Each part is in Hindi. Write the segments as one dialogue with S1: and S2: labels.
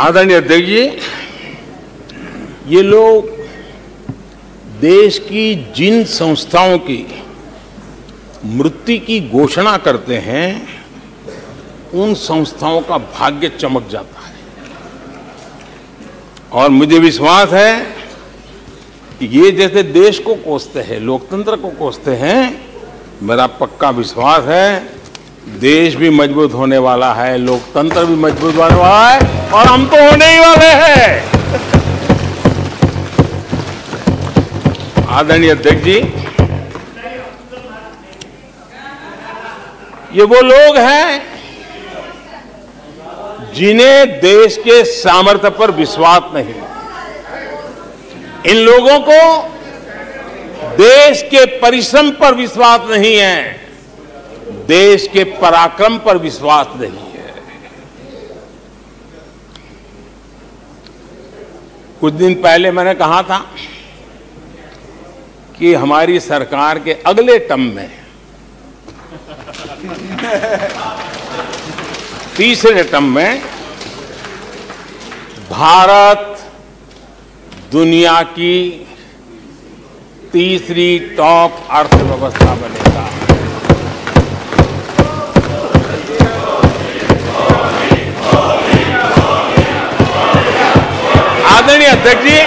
S1: आदरणीय अध्यक्ष जी, ये लोग देश की जिन संस्थाओं की मृत्यु की घोषणा करते हैं, उन संस्थाओं का भाग्य चमक जाता है। और मुझे विश्वास है कि ये जैसे देश को कोसते हैं, लोकतंत्र को कोसते हैं, मेरा पक्का विश्वास है देश भी मज़बूत होने वाला है, लोकतंत्र भी मज़बूत होने वाला है, और हम तो होने ही वाले हैं। आदरणीय अध्यक्ष जी, ये वो लोग हैं जिन्हें देश के सामर्थ्य पर विश्वास नहीं। इन लोगों को देश के परिश्रम पर विश्वास नहीं है। देश के पराक्रम पर विश्वास नहीं है। कुछ दिन पहले मैंने कहा था कि हमारी सरकार के अगले टर्म में तीसरे टर्म में भारत दुनिया की तीसरी टॉप अर्थव्यवस्था बनेगा। आदरणीय अध्यक्ष जी।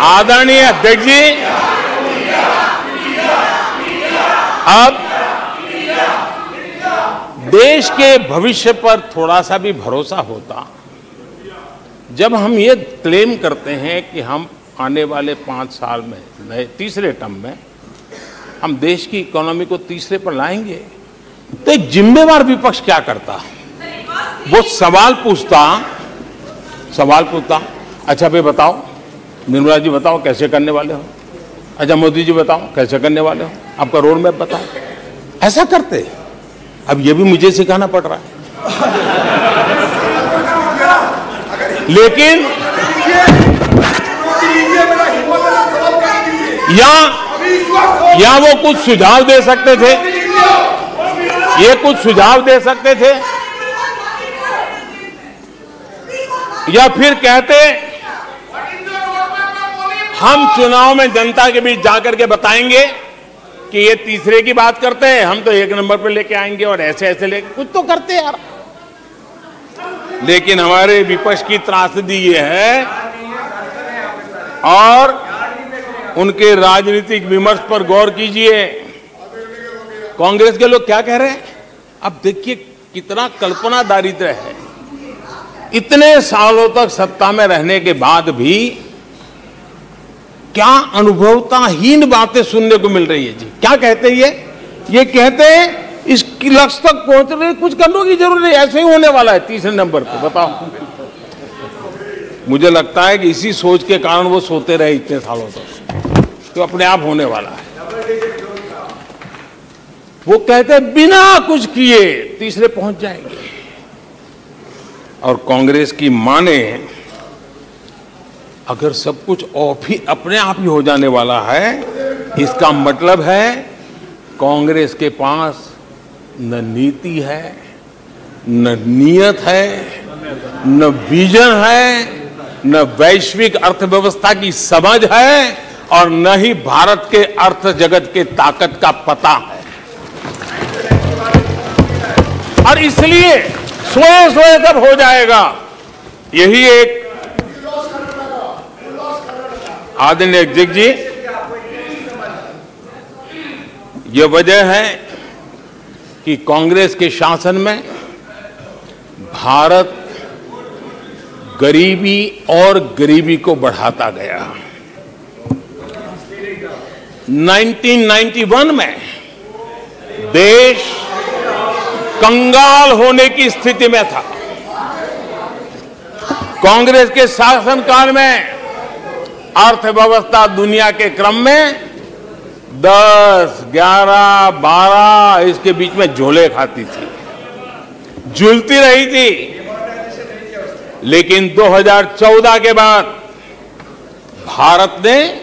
S1: आदरणीय अध्यक्ष जी। अब देश के भविष्य पर थोड़ा सा भी भरोसा होता। जब हम ये क्लेम करते हैं कि हम आने वाले पाँच साल में, नए तीसरे टर्म में, हम देश की इकोनॉमी को तीसरे पर लाएँगे। तो एक जिम्मेवार विपक्ष क्या करता? वो सवाल पूछता सवाल पूछता अच्छा भाई बताओ। निर्मला जी, बताओ कैसे करने वाले हो? अच्छा मोदी जी, बताओ कैसे करने वाले हो? आपका रोड मैप बताओ। ऐसा करते? अब ये भी मुझे सिखाना पड़ रहा है। लेकिन या या वो कुछ सुझाव दे सकते थे। ये कुछ सुझाव दे सकते थे। या फिर कहते, हम चुनाव में जनता के बीच जाकर के बताएँगे कि ये तीसरे की बात करते हैं, हम तो एक नंबर पर लेके आएँगे और ऐसे ऐसे लेके कुछ तो करते यार। लेकिन हमारे विपक्ष की त्रासदी ये है और उनके राजनीतिक विमर्श पर गौर कीजिए। कांग्रेस के लोग क्या कह रहे हैं? अब देखिए कितना कल्पना दारिद्र है। इतने सालों तक सत्ता में रहने के बाद भी क्या अनुभवताहीन बातें सुनने को मिल रही है जी? क्या कहते हैं ये? ये कहते हैं, इस लक्ष्य तक पहुँच रहे, कुछ करने की ज़रूरत नहीं, ऐसे ही होने वाला है तीसरे नंबर पे, बताओ। मुझे लगता है कि इसी सोच के कारण वो सोते रहे इतने सालों तक। तो अपने आप होने वाला है। वो कहते बिना कुछ किए तीसरे पहुँच जाएँगे। और कांग्रेस की माने अगर सब कुछ ऑफ़ ही अपने आप ही हो जाने वाला है, इसका मतलब है कांग्रेस के पास न नीति है, न नियत है, न विजन है, न वैश्विक अर्थव्यवस्था की समझ है और न ही भारत के अर्थ जगत के ताकत का पता है। और इसलिए सोए सोए सब हो जाएगा। यही एक आदरणीय अध्यक्ष जी, ये वजह है कि कांग्रेस के शासन में भारत गरीबी और गरीबी को बढ़ाता गया। 1991 में देश कंगाल होने की स्थिति में था। कांग्रेस के शासनकाल में अर्थव्यवस्था दुनिया के क्रम में 10, 11, 12 इसके बीच में झोले खाती थी। झूलती रही थी। लेकिन 2014 के बाद भारत ने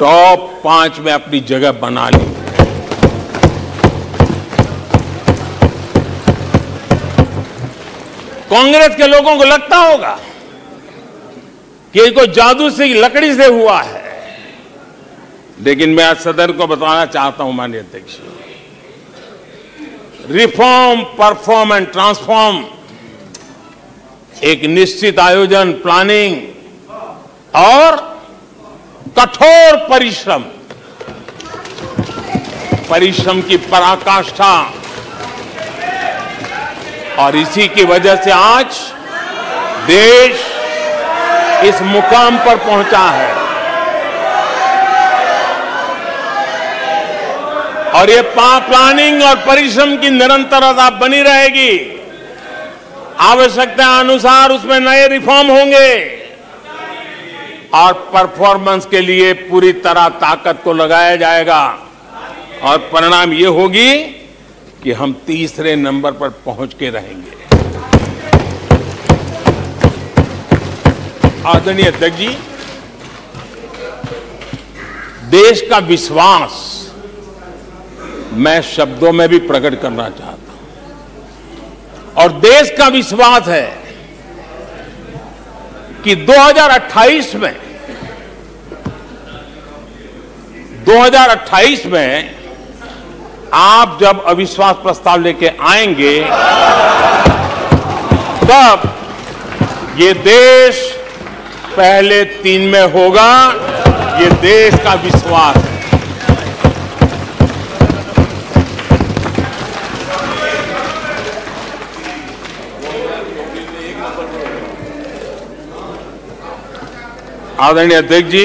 S1: टॉप पाँच में अपनी जगह बना ली। कांग्रेस के लोगों को लगता होगा कि ये कोई जादू से लकड़ी से हुआ है। लेकिन मैं आज सदन को बताना चाहता हूँ, माननीय अध्यक्ष रिफॉर्म, परफॉर्म एंड ट्रांसफॉर्म, एक निश्चित आयोजन, प्लानिंग और कठोर परिश्रम। परिश्रम की पराकाष्ठा और इसी की वजह से आज देश इस मुकाम पर पहुँचा है। और ये प्लानिंग और परिश्रम की निरंतरता बनी रहेगी। आवश्यकता अनुसार उसमें नए रिफॉर्म होंगे। और परफॉर्मेंस के लिए पूरी तरह ताकत को लगाया जाएगा। और परिणाम ये होगी कि हम तीसरे नंबर पर पहुँच के रहेंगे। आदरणीय अध्यक्ष जी, देश का विश्वास मैं शब्दों में भी प्रकट करना चाहता हूँ। और देश का विश्वास है कि 2028 में 2028 में आप जब अविश्वास प्रस्ताव लेके आएँगे, तब ये देश पहले तीन में होगा, ये देश का विश्वास। आदरणीय अध्यक्ष जी,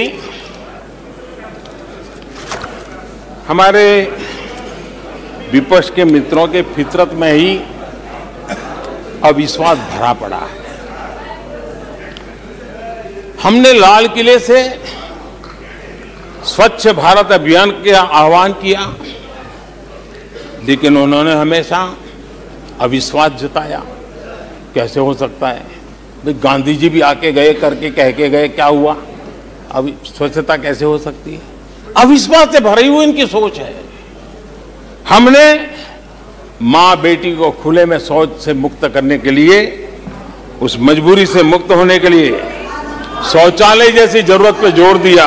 S1: हमारे विपक्ष के मित्रों के फितरत में ही अविश्वास भरा पड़ा। है हमने लाल किले से स्वच्छ भारत अभियान का आह्वान किया, लेकिन उन्होंने हमेशा अविश्वास जताया। कैसे हो सकता है? भाई गांधी जी भी आके गए करके, कह के गए, क्या हुआ? अब स्वच्छता कैसे हो सकती है? अविश्वास से भरी हुई इनकी सोच है। हमने माँ बेटी को खुले में शौच से मुक्त करने के लिए, उस मजबूरी से मुक्त होने के लिए शौचालय जैसी ज़रूरत पे ज़ोर दिया।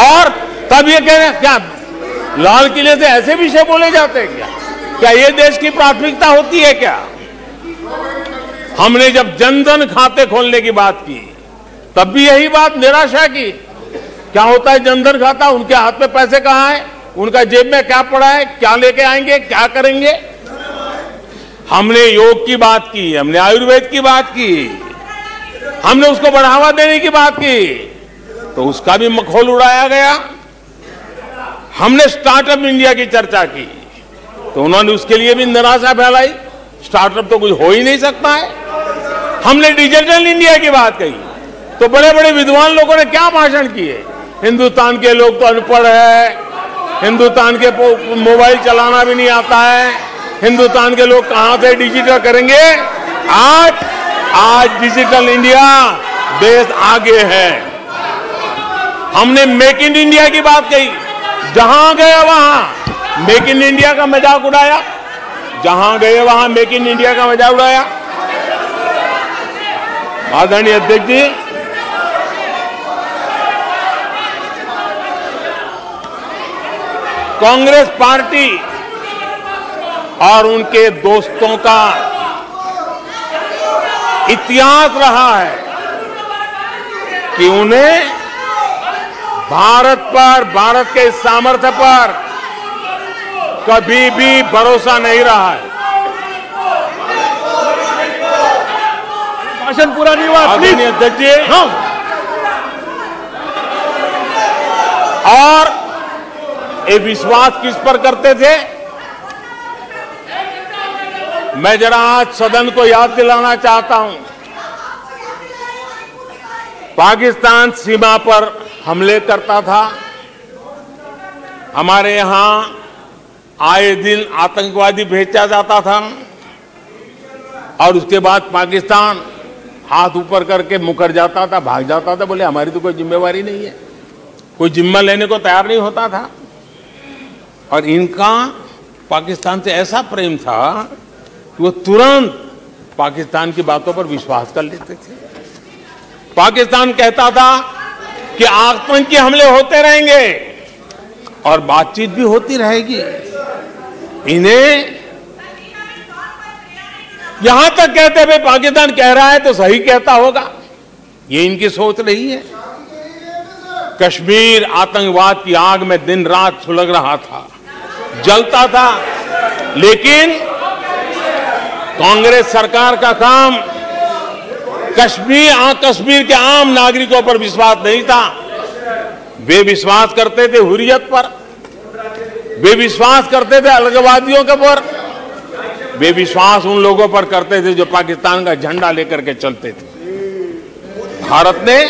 S1: और तब ये कह रहे क्या लाल किले से ऐसे विषय बोले जाते हैं क्या? क्या ये देश की प्राथमिकता होती है क्या? हमने जब जनधन खाते खोलने की बात की, तब भी यही बात निराशा की। क्या होता है, जनधन खाता, उनके हाथ में पैसे कहाँ है? उनका जेब में क्या पड़ा है? क्या लेके आएँगे? क्या करेंगे? हमने योग की बात की, हमने आयुर्वेद की बात की, हमने उसको बढ़ावा देने की बात की तो उसका भी मखौल उड़ाया गया। हमने स्टार्टअप इंडिया की चर्चा की तो उन्होंने उसके लिए भी निराशा फैलाई। स्टार्टअप तो कुछ हो ही नहीं सकता है। हमने डिजिटल इंडिया की बात कही तो बड़े बड़े विद्वान लोगों ने क्या भाषण किए? हिंदुस्तान के लोग तो अनपढ़ है हिंदुस्तान के मोबाइल चलाना भी नहीं आता है। हिंदुस्तान के लोग कहाँ से डिजिटल करेंगे? आज आज डिजिटल इंडिया देश आगे है। हमने मेक इन इंडिया की बात कही। जहाँ गए वहाँ। मेक इन इंडिया का मज़ाक उड़ाया। जहाँ गए वहाँ मेक इन इंडिया का मज़ाक उड़ाया। आदरणीय अध्यक्ष जी कांग्रेस पार्टी और उनके दोस्तों का इतिहास रहा है कि उन्हें भारत पर भारत के सामर्थ्य पर कभी भी भरोसा नहीं रहा है।
S2: भाषण पूरा नहीं हुआ
S1: अध्यक्ष जी।
S2: हाँ।
S1: और ये विश्वास किस पर करते थे? मैं जरा आज सदन को याद दिलाना चाहता हूँ। पाकिस्तान सीमा पर हमले करता था। हमारे यहाँ आए दिन आतंकवादी भेजा जाता था और उसके बाद पाकिस्तान हाथ ऊपर करके मुकर जाता था, भाग जाता था, बोले हमारी तो कोई जिम्मेवारी नहीं है। कोई जिम्मा लेने को तैयार नहीं होता था। और इनका पाकिस्तान से ऐसा प्रेम था कि वो तुरंत पाकिस्तान की बातों पर विश्वास कर लेते थे। पाकिस्तान कहता था कि आतंकी हमले होते रहेंगे और बातचीत भी होती रहेगी। इन्हें यहाँ तक कहते हुए पाकिस्तान कह रहा है तो सही कहता होगा। ये इनकी सोच रही है। कश्मीर आतंकवाद की आग में दिन रात सुलग रहा था। जलता था। लेकिन कांग्रेस सरकार का काम कश्मीर कश्मीर के आम नागरिकों पर विश्वास नहीं था। वे विश्वास करते थे हुरियत पर। वे विश्वास करते थे अलगवादियों के पर वे विश्वास उन लोगों पर करते थे जो पाकिस्तान का झंडा लेकर के चलते थे। भारत ने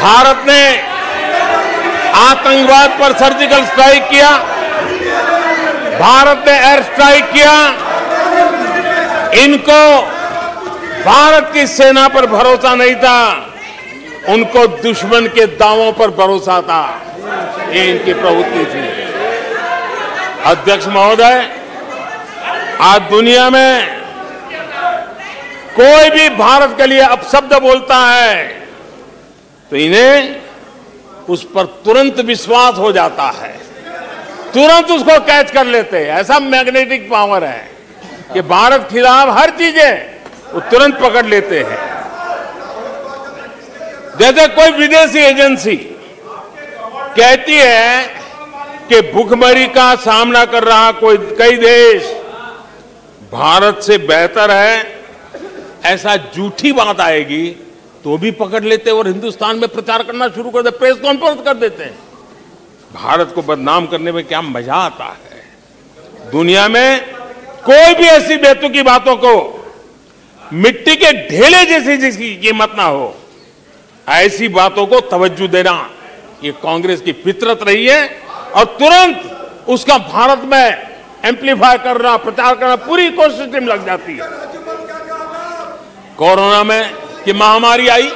S1: भारत ने आतंकवाद पर सर्जिकल स्ट्राइक किया। भारत ने एयर स्ट्राइक किया। इनको भारत की सेना पर भरोसा नहीं था। उनको दुश्मन के दावों पर भरोसा था। ये इनकी प्रवृत्ति थी। अध्यक्ष महोदय, आज दुनिया में कोई भी भारत के लिए अपशब्द बोलता है तो इन्हें उस पर तुरंत विश्वास हो जाता है। तुरंत उसको कैच कर लेते हैं। ऐसा मैग्नेटिक पावर है कि भारत खिलाफ हर चीज़ें वो तुरंत पकड़ लेते हैं। जैसे कोई विदेशी एजेंसी कहती है कि भूखमरी का सामना कर रहा कोई कई देश, भारत से बेहतर है, ऐसा झूठी बात आएगी तो भी पकड़ लेते और हिंदुस्तान में प्रचार करना शुरू कर देते प्रेस कॉन्फ्रेंस कर देते हैं। भारत को बदनाम करने में क्या मज़ा आता है? दुनिया में कोई भी ऐसी बेतुकी बातों को मिट्टी के ढेले जैसी जिसकी कीमत ना हो, ऐसी बातों को तवज्जो देना ये कांग्रेस की फितरत रही है और तुरंत उसका भारत में एम्पलीफाई करना, प्रचार करना पूरी कोशिश टीम लग जाती है। कोरोना में की महामारी आई,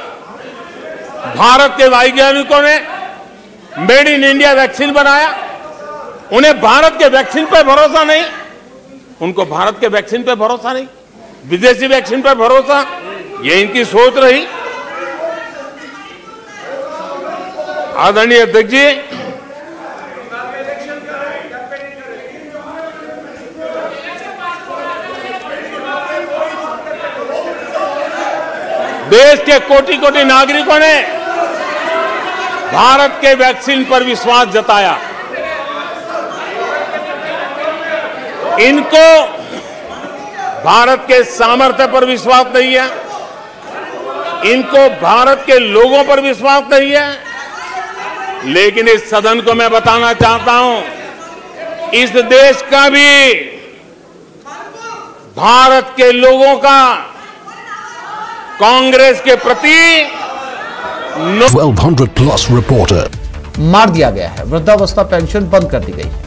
S1: भारत के वैज्ञानिकों ने मेड इन इंडिया वैक्सीन बनाया। उन्हें भारत के वैक्सीन पर भरोसा नहीं। उनको भारत के वैक्सीन पर भरोसा नहीं। विदेशी वैक्सीन पर भरोसा। ये इनकी सोच रही। आदरणीय अध्यक्ष जी, देश के कोटि कोटि नागरिकों ने भारत के वैक्सीन पर विश्वास जताया। इनको भारत के सामर्थ्य पर विश्वास नहीं है। इनको भारत के लोगों पर विश्वास नहीं है। लेकिन इस सदन को मैं बताना चाहता हूँ, इस देश का भी, भारत के लोगों का, कांग्रेस के प्रति
S2: 1200 plus reporter.
S3: मार दिया गया है। वृद्धावस्था पेंशन बंद कर दी गई। है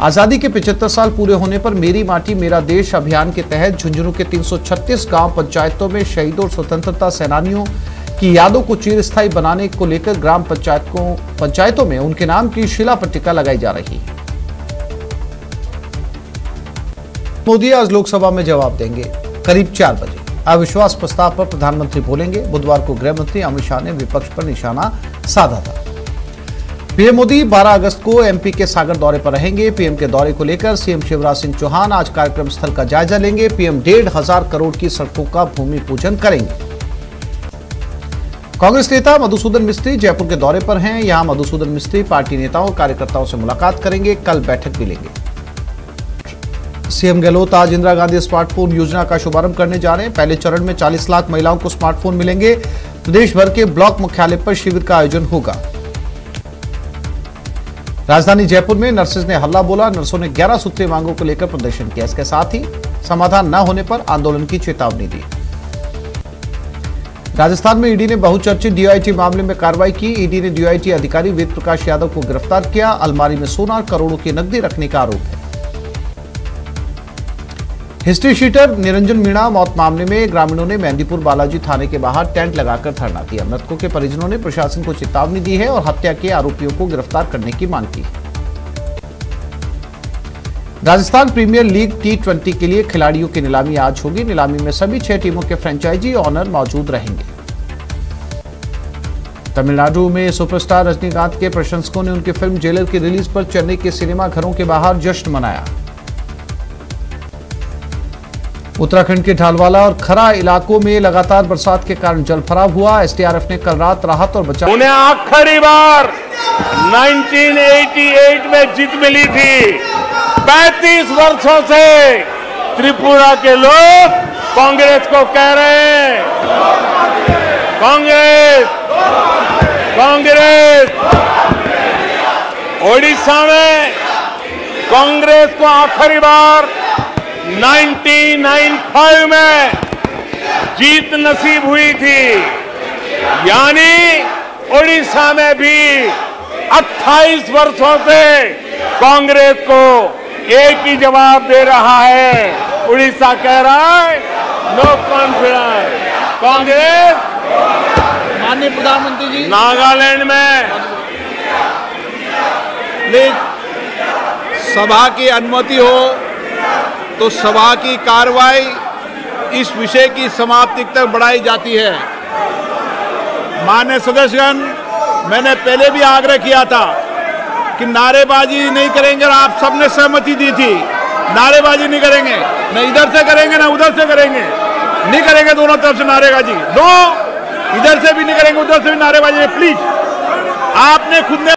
S3: आज़ादी के 75 साल पूरे होने पर मेरी माटी मेरा देश अभियान के तहत झुंझुनू के 336 गाँव पंचायतों में शहीदों और स्वतंत्रता सेनानियों की यादों को चिरस्थायी बनाने को लेकर ग्राम पंचायत पंचायतों में उनके नाम की शिला पट्टिका लगाई जा रही है। मोदी आज लोकसभा में जवाब देंगे। करीब चार बजे। अविश्वास प्रस्ताव पर प्रधानमंत्री बोलेंगे। बुधवार को गृह मंत्री अमित शाह ने विपक्ष पर निशाना साधा था। पीएम मोदी 12 अगस्त को एमपी के सागर दौरे पर रहेंगे। पीएम के दौरे को लेकर सीएम शिवराज सिंह चौहान आज कार्यक्रम स्थल का जायजा लेंगे। पीएम डेढ़ हज़ार करोड़ की सड़कों का भूमि पूजन करेंगे। कांग्रेस नेता मधुसूदन मिस्त्री जयपुर के दौरे पर हैं। यहाँ मधुसूदन मिस्त्री पार्टी नेताओं कार्यकर्ताओं से मुलाकात करेंगे। कल बैठक भी लेंगे। सीएम गहलोत आज इंदिरा गांधी स्मार्टफ़ोन योजना का शुभारंभ करने जा रहे हैं। पहले चरण में 40 लाख महिलाओं को स्मार्टफ़ोन मिलेंगे। प्रदेश भर के ब्लॉक मुख्यालय पर शिविर का आयोजन होगा। राजधानी जयपुर में नर्सेज ने हल्ला बोला। नर्सों ने 11 सूत्रीय मांगों को लेकर प्रदर्शन किया। इसके साथ ही समाधान न होने पर आंदोलन की चेतावनी दी। राजस्थान में ईडी ने बहुचर्चित डीआईटी मामले में कार्रवाई की। ईडी ने डीआईटी अधिकारी वेद प्रकाश यादव को गिरफ़्तार किया। अलमारी में सोना करोड़ों की नकदी रखने का आरोप है। हिस्ट्री शीटर निरंजन मीणा मौत मामले में ग्रामीणों ने मेहंदीपुर बालाजी थाने के बाहर टेंट लगाकर धरना दिया। मृतकों के परिजनों ने प्रशासन को चेतावनी दी है और हत्या के आरोपियों को गिरफ़्तार करने की मांग की। Rajasthan premier league T twenty के लिए खिलाड़ियों की नीलामी आज होगी। नीलामी में सभी छह टीमों के फ्रेंचाइजी ऑनर मौजूद रहेंगे। तमिलनाडु में सुपरस्टार रजनीकांत के प्रशंसकों ने उनकी फ़िल्म जेलर की रिलीज़ पर चेन्नई के सिनेमा घरों के बाहर जश्न मनाया। उत्तराखंड के ढालवाला और खरा इलाकों में लगातार बरसात के कारण जल भराव हुआ। एसडीआरएफ ने कल रात राहत और बचाव
S1: उन्हें आखिरी बार 1988 में जीत मिली थी। 35 वर्षों से त्रिपुरा के लोग कांग्रेस को कह रहे हैं। कांग्रेस कांग्रेस। ओडिशा में कांग्रेस को आखिरी बार 1995 में जीत नसीब हुई थी। यानी ओडिशा में भी 28 वर्षों से कांग्रेस को एक ही जवाब दे रहा है। उड़ीसा कह रहा है नो कॉन्फिडेंस कांग्रेस?
S2: माननीय प्रधानमंत्री जी।
S1: नागालैंड में।
S2: सभा की अनुमति हो। तो सभा की कार्रवाई इस विषय की समाप्ति तक बढ़ाई जाती है। मान्य सदस्यगण, मैंने पहले भी आग्रह किया था कि नारेबाजी नहीं करेंगे और आप सबने सहमति दी थी। नारेबाजी नहीं करेंगे। न इधर से करेंगे, ना उधर से करेंगे। नहीं करेंगे दोनों तरफ़ से नारेबाजी। दो, इधर से भी नहीं करेंगे, उधर से भी नारेबाजी। प्लीज़, आपने खुद ने